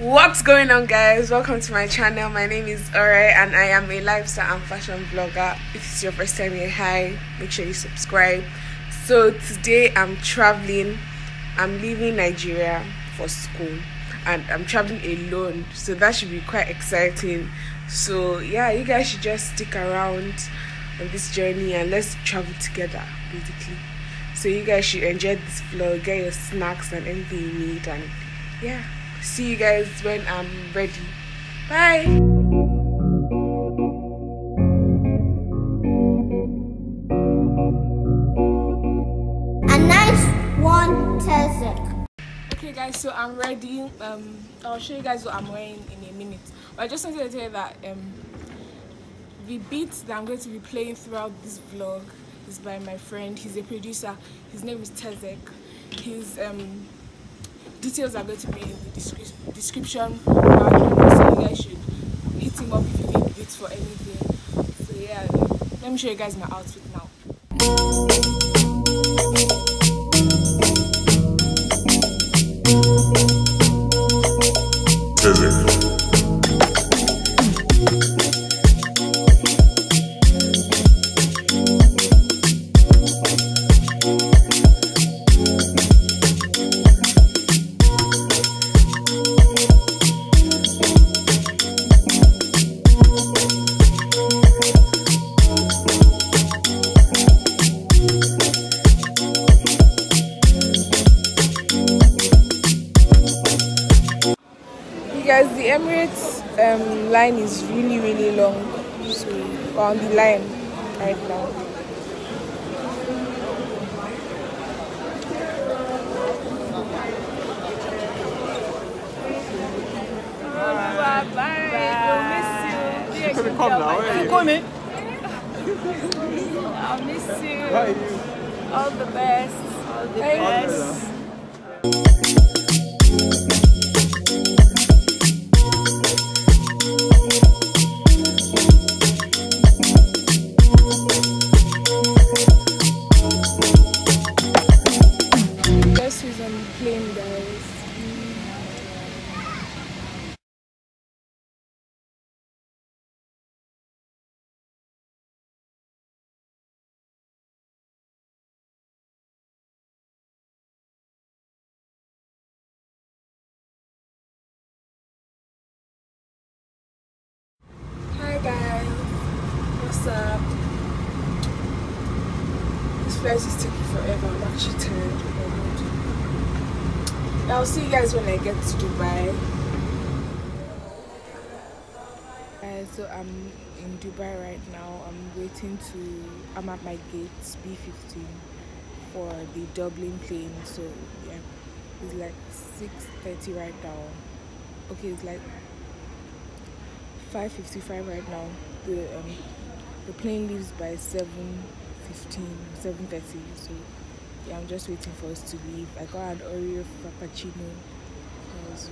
What's going on, guys? Welcome to my channel. My name is Ore, and I am a lifestyle and fashion blogger. If it's your first time here, hi, make sure you subscribe. So, today I'm traveling, I'm leaving Nigeria for school, and I'm traveling alone, so that should be quite exciting. So, yeah, you guys should just stick around on this journey and let's travel together, basically. So, you guys should enjoy this vlog, get your snacks and anything you need, and yeah see you guys when I'm ready. Bye. A nice one Tezek. Okay guys, so I'm ready. Um, I'll show you guys what I'm wearing in a minute. But I just wanted to tell you that um, the beats that I'm going to be playing throughout this vlog is by my friend. He's a producer. His name is Tezek. He's um details are going to be in the descri description so you guys should hit him up if you need bits for anything. So yeah let me show you guys my outfit now guys the emirates um, line is really really long so we're on the line right now Bye. Bye. Bye. We'll miss you. You couldn't come now, where are you? Coming. I'll miss you. Where are you? All the best. All the best. Flight is taking forever. I'm actually tired. I'll see you guys when I get to Dubai. Guys, so I'm in Dubai right now. I'm waiting to. I'm at my gate B15 for the Dublin plane. So yeah, it's like 6:30 right now. Okay, it's like 5.55 right now the um, the plane leaves by 7.15 7.30 so yeah i'm just waiting for us to leave. I got an oreo frappuccino.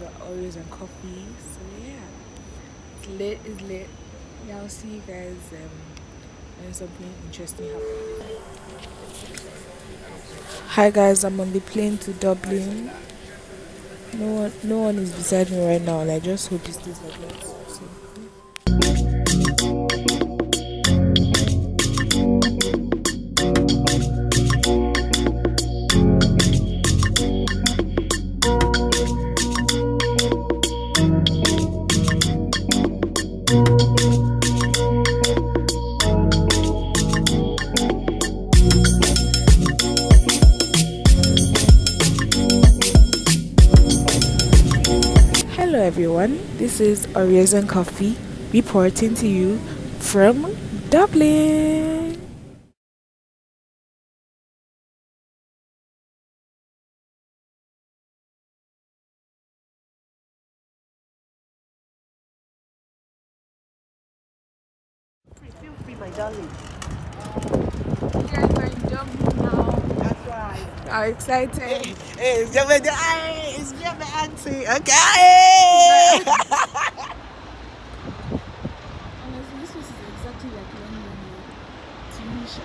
Well oreos and coffee so yeah. It's lit it's lit. Yeah i'll see you guys um when something interesting happens. Hi guys. I'm on the plane to dublin. No one no one is beside me right now and i just hope it stays like that everyone, this is Oreos and Coffee reporting to you from Dublin. Feel free, my darling. Guys are Dublin now. That's right. I'm excited. Hey, it's your baby. Hey, it's auntie. Okay. Is.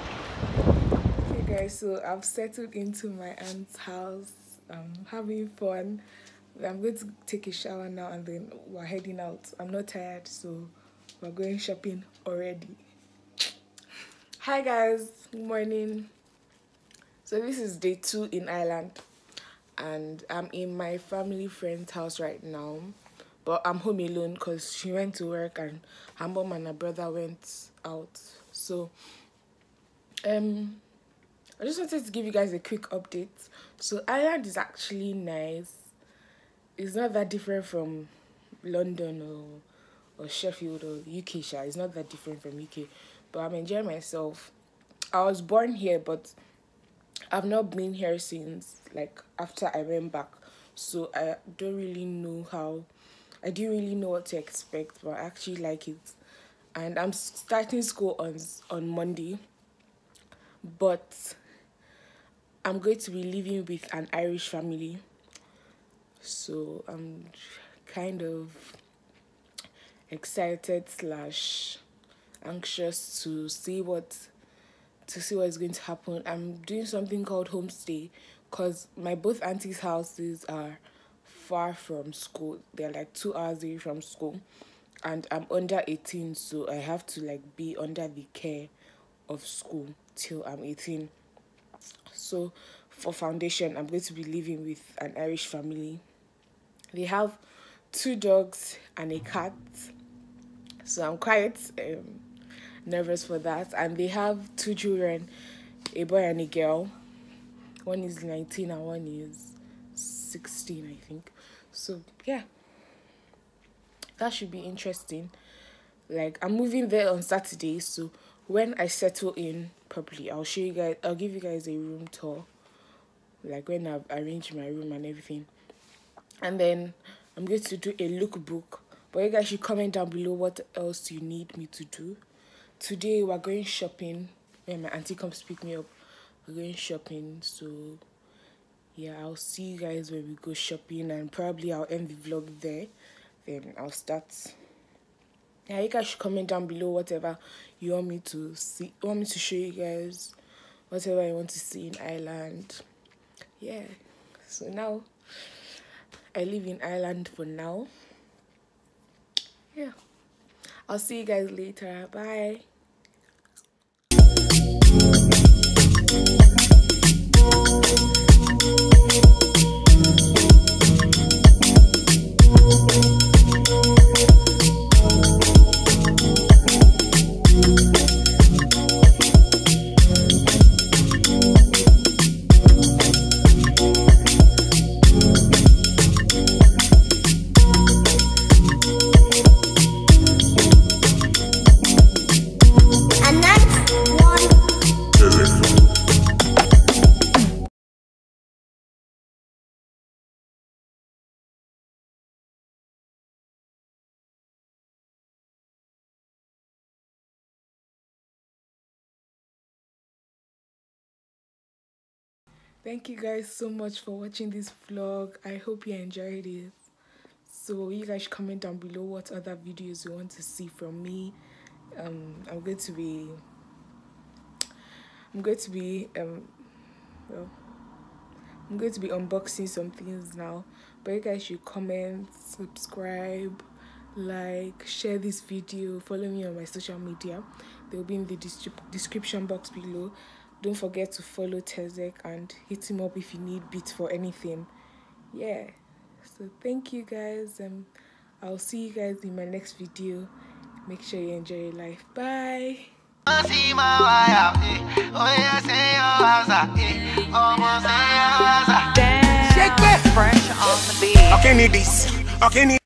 Okay, guys, so I've settled into my aunt's house. I'm having fun. I'm going to take a shower now and then we're heading out. I'm not tired, so we're going shopping already. Hi guys, good morning. So this is day two in Ireland and I'm in my family friend's house right now. But I'm home alone because she went to work and her mom and her brother went out. So um I just wanted to give you guys a quick update. So Ireland is actually nice it's not that different from London or or Sheffield or UK. It's not that different from UK, but I'm enjoying myself. I was born here, but I've not been here since like after I went back, so I don't really know how. I didn't really know what to expect, but I actually like it. And I'm starting school on on Monday, but I'm going to be living with an Irish family so i'm kind of excited slash anxious to see what to see what is going to happen i'm doing something called homestay because my both aunties houses are far from school they're like two hours away from school and i'm under 18 so i have to like be under the care of school till i'm 18 so for foundation i'm going to be living with an irish family they have two dogs and a cat. So I'm quite um, nervous for that. And they have two children, a boy and a girl. One is 19 and one is 16, I think. So yeah, that should be interesting. Like I'm moving there on Saturday, so when I settle in properly, I'll show you guys. I'll give you guys a room tour. Like when I've arranged my room and everything and then I'm going to do a lookbook. But you guys should comment down below what else you need me to do. Today we're going shopping. When my auntie comes pick me up, we're going shopping. So yeah, I'll see you guys when we go shopping, and probably I'll end the vlog there. Then I'll start. Yeah, you guys should comment down below whatever you want me to see, want me to show you guys, whatever you want to see in Ireland. Yeah. So now I live in Ireland for now. Yeah. I'll see you guys later. Bye. Thank you guys so much for watching this vlog. I hope you enjoyed it. So you guys comment down below what other videos you want to see from me. Um i'm going to be i'm going to be um well i'm going to be unboxing some things now. But you guys should comment subscribe like share this video follow me on my social media. They'll be in the description box below don't forget to follow Tezek and hit him up if you need beats for anything. Yeah. So thank you guys and I'll see you guys in my next video. Make sure you enjoy your life. Bye. Shake it. Fresh on the beat. Okay, need this. Okay, need